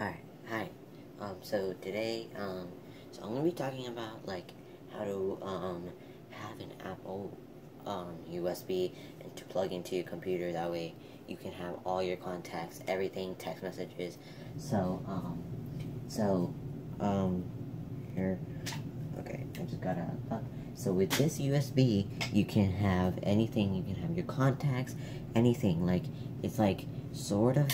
Alright, hi. Um, so today, um, so I'm gonna be talking about, like, how to, um, have an Apple, um, USB and to plug into your computer. That way you can have all your contacts, everything, text messages. So, um, so, um, here, okay, I just gotta, uh, so with this USB, you can have anything, you can have your contacts, anything, like, it's like, sort of,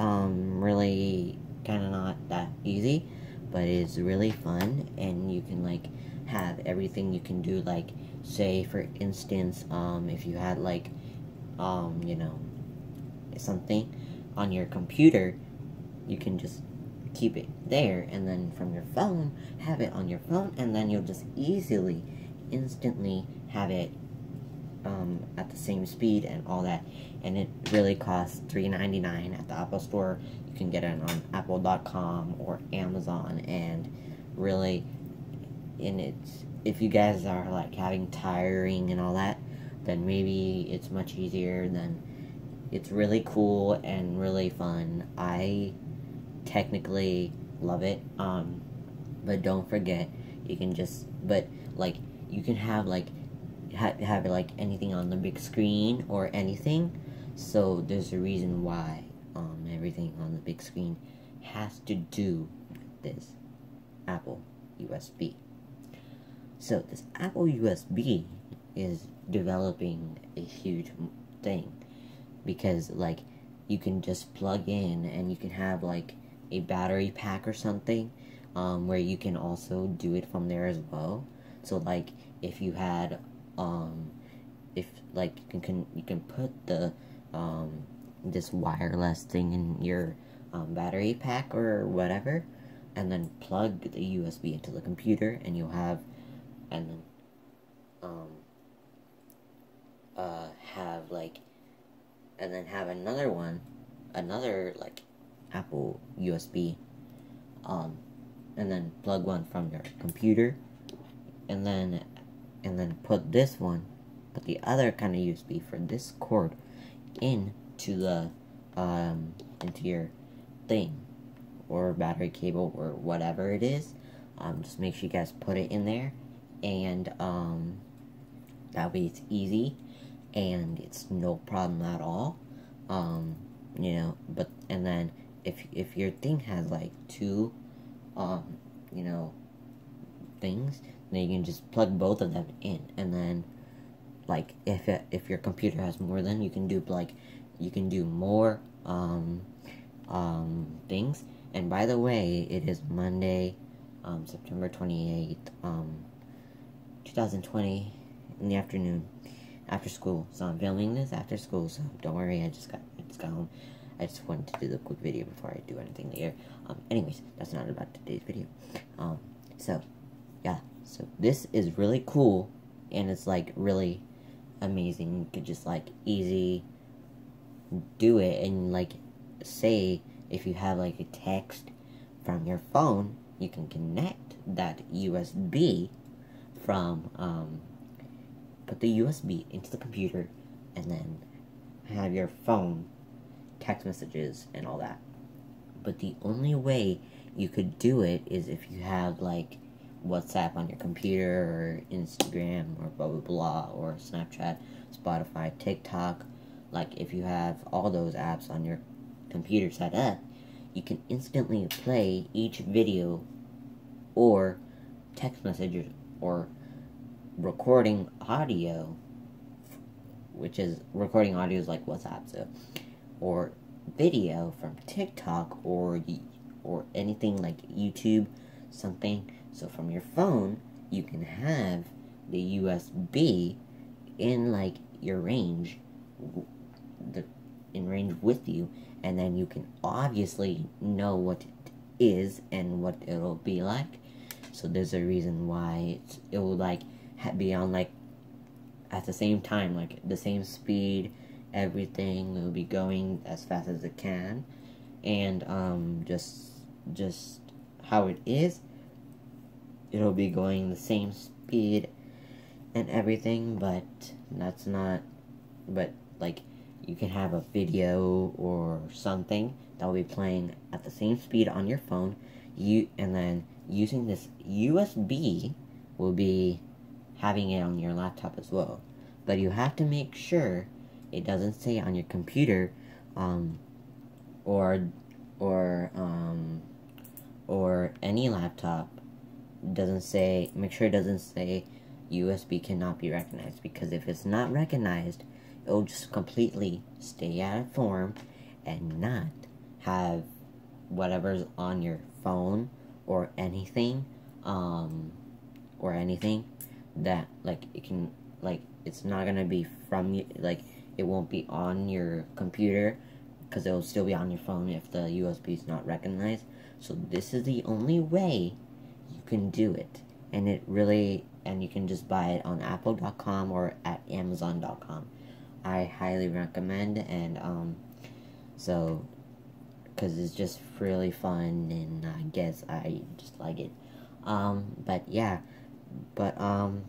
um, really kind of not that easy, but it's really fun, and you can like have everything you can do. Like, say for instance, um, if you had like, um, you know, something on your computer, you can just keep it there, and then from your phone, have it on your phone, and then you'll just easily, instantly have it um, at the same speed and all that. And it really costs $3.99 at the Apple Store. You can get it on Apple.com or Amazon. And really, in it's if you guys are like having tiring and all that, then maybe it's much easier. Then it's really cool and really fun. I technically love it. Um, but don't forget, you can just but like you can have like ha have like anything on the big screen or anything. So there's a reason why um, everything on the big screen has to do with this Apple USB. So this Apple USB is developing a huge thing because like you can just plug in and you can have like a battery pack or something um, where you can also do it from there as well. So like if you had um, if like you can you can put the um, this wireless thing in your um, battery pack or whatever, and then plug the USB into the computer, and you'll have, and then um, uh, have like, and then have another one, another like Apple USB, um, and then plug one from your computer, and then and then put this one, put the other kind of USB for this cord into the um, into your thing or battery cable or whatever it is. Um, just make sure you guys put it in there, and um, that way it's easy and it's no problem at all. Um, you know, but and then if if your thing has like two, um, you know, things, then you can just plug both of them in, and then like if it, if your computer has more than you can do like you can do more um, um, things. And by the way, it is Monday, um, September twenty eighth, um, two thousand twenty, in the afternoon, after school. So I'm filming this after school. So don't worry, I just got I just got home. I just wanted to do the quick video before I do anything later. Um, anyways, that's not about today's video. Um, so yeah, so this is really cool, and it's like really amazing. You could just like easy do it and like say if you have like a text from your phone, you can connect that USB from um, put the USB into the computer and then have your phone text messages and all that. But the only way you could do it is if you have like WhatsApp on your computer or Instagram or blah blah blah or Snapchat, Spotify, TikTok. Like if you have all those apps on your computer set up, you can instantly play each video or text messages or recording audio which is recording audio is like WhatsApp so or video from TikTok or or anything like YouTube something so from your phone, you can have the USB in like your range, the in range with you, and then you can obviously know what it is and what it'll be like. So there's a reason why it will like be on like at the same time, like the same speed, everything will be going as fast as it can, and um just just how it is it'll be going the same speed and everything, but that's not, but like you can have a video or something that will be playing at the same speed on your phone. You and then using this USB will be having it on your laptop as well. But you have to make sure it doesn't say on your computer um, or or um, or any laptop doesn't say make sure it doesn't say USB cannot be recognized because if it's not recognized it'll just completely stay out of form and not have whatever's on your phone or anything um or anything that like it can like it's not gonna be from you like it won't be on your computer because it'll still be on your phone if the USB is not recognized. So this is the only way you can do it. And it really and you can just buy it on apple.com or at amazon.com i highly recommend and um so because it's just really fun and i guess i just like it. Um but yeah but um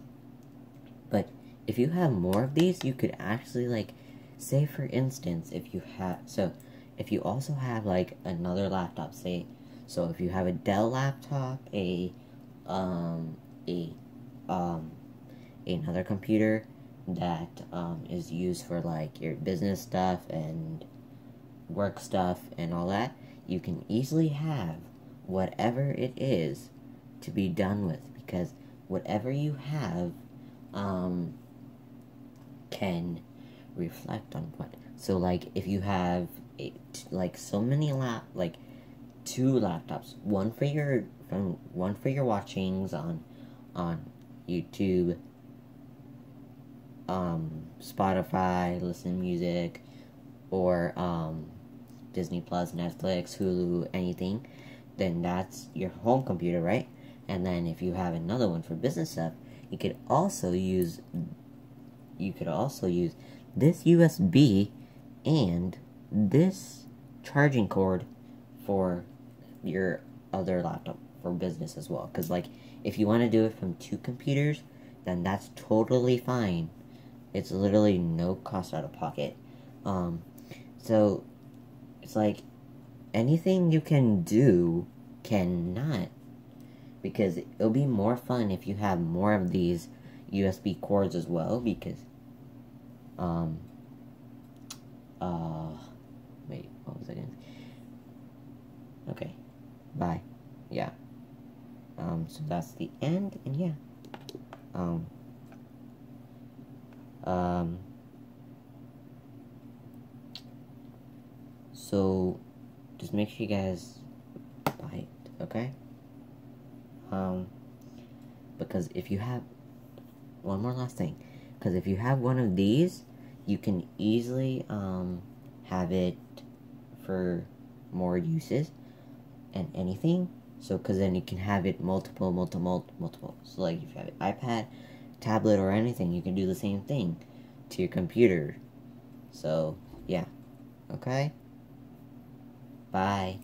but if you have more of these you could actually like say for instance if you have so if you also have like another laptop say so if you have a dell laptop a um a um another computer that um, is used for like your business stuff and work stuff and all that you can easily have whatever it is to be done with because whatever you have um, can reflect on what. So like if you have a, like so many lap like two laptops one for your from one for your watchings on on YouTube, um, Spotify, listen music, or um, Disney Plus, Netflix, Hulu, anything, then that's your home computer, right? And then if you have another one for business stuff, you could also use you could also use this USB and this charging cord for your other laptop for business as well. Because, like, if you want to do it from two computers, then that's totally fine. It's literally no cost out of pocket. Um, so, it's like anything you can do cannot. Because it'll be more fun if you have more of these USB cords as well. Because, um, uh, wait, what was I going Okay, bye. Yeah. Um, so that's the end, and yeah. Um, um, so, just make sure you guys buy it, okay? Um, because if you have, one more last thing, because if you have one of these, you can easily, um, have it for more uses and anything so, because then you can have it multiple, multiple, multiple. So, like if you have an iPad, tablet, or anything, you can do the same thing to your computer. So, yeah. Okay? Bye.